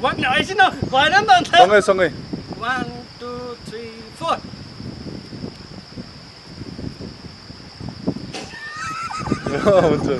Wag na ay sino. Wala naman. 성을 성을. One, two, three, four. 야 먼저.